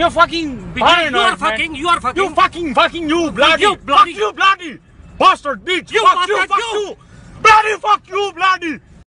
You fucking You are fucking. You are fucking. You fucking fucking you bloody. you, bloody. Fuck you bloody. Bastard bitch. You fuck you. Fuck you. you. Bloody fuck you.